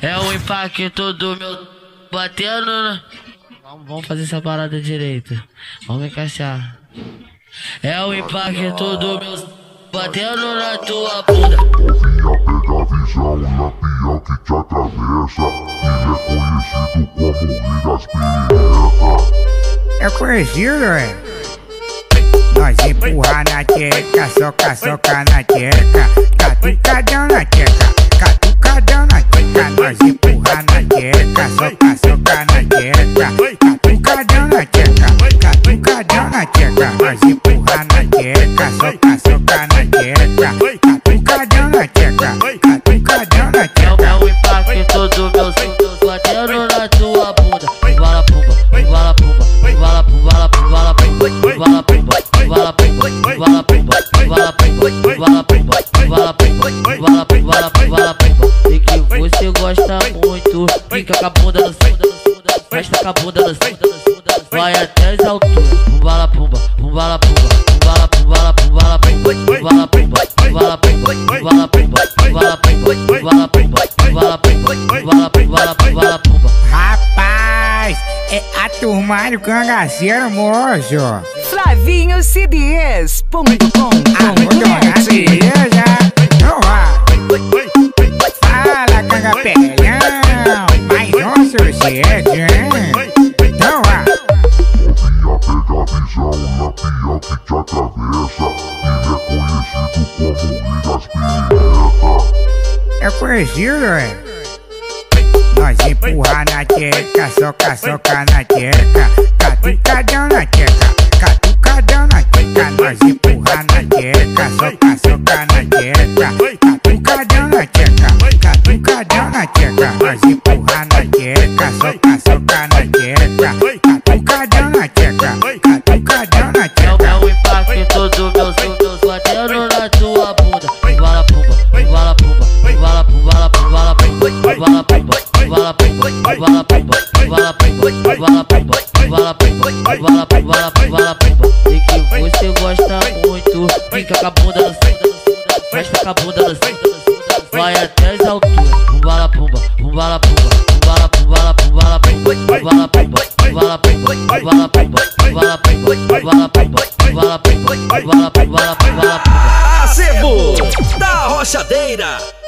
É o impacto do meu batendo. né? Vamos, vamos fazer essa parada direito. Vamos encaixar. É o impacto do meu batendo na tua bunda. Novinha pega a visão na pia que te atravessa Ele é conhecido como Rei das Pirecas É conhecido, é? Nós empurrar na tcheca, soca, soca na tcheca Catucadão na tcheca, tcheca Catucadão na tcheca, catucadão na tcheca Nós empurrar na tcheca, soca, soca na tcheca Catucadão na tcheca, catucadão na É tcheca é o impacto do meu cinto batendo na tua bunda. Vala pumba, vala pumba, vala pumba, vala pumba, vala pumba, vala pumba, vala pumba, vala pumba, vala pumba, vala pumba, vala pumba, vala pumba, vala pumba, vala pumba. E que você gosta muito, fica com a bunda no fundo, Presta com a bunda no sul, vai até as alturas. Pumbala pumba, pumbala pumba, pumbala pumbala pumbala pumba, pumbala pumba, pumbala pumba, pumbala pumba, pumbala pumba, pumbala pumba, pumbala pumba, pumbala pumbala pumbala pumba. Rapaz, é a turma do cangaceiro mojo. Flavinho Cidias, pum pum pum. Ah, vou. Pega a visão na pia que te atravessa é conhecido como das Pirecas É conhecido, é? Nós empurrar na tcheca, soca, soca na tcheca. Catucadão na tcheca, catucadão na tcheca. Nós empurrar na tcheca, Mas porra na tcheca, soca, soca na tcheca Catucadão na tcheca, catucadão na tcheca Eu o impacto do meu suco, batendo na tua bunda Vala pumba, vala pumba, vala pumba, vala pumba, vala pumba Vala pumba, vala pumba, vala pumba, vala pumba, vala pumba Vala pumba, vala pumba, vala pumba, vala pumba E que você gosta muito Fica com a bunda no centro, mexe com a bunda no centro vala pumba, vala pumba, vala pumba, vala pumba, vala pumba, vala pumba, vala pumba, vala pumba, vala pumba, vala pumba, vala pumba, vala pumba. Acebo da Rochadeira.